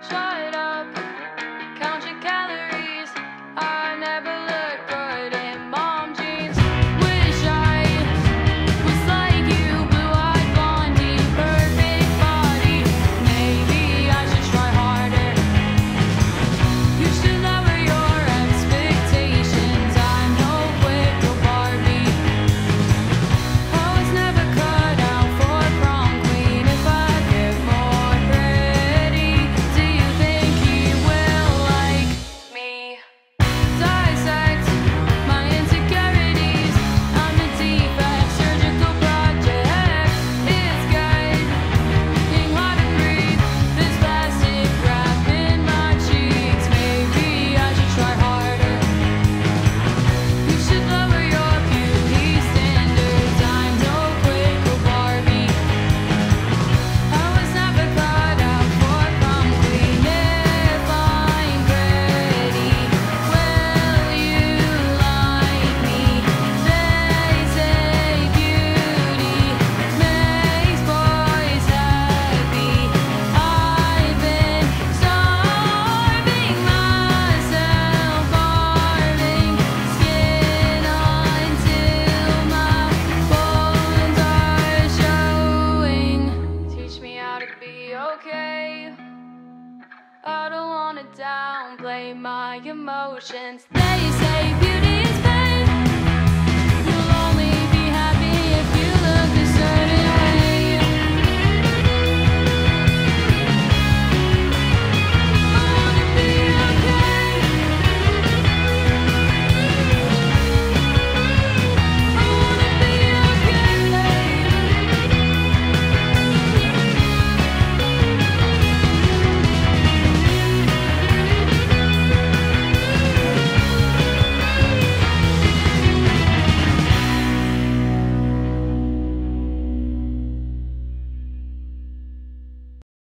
Shut I don't wanna downplay my emotions. They say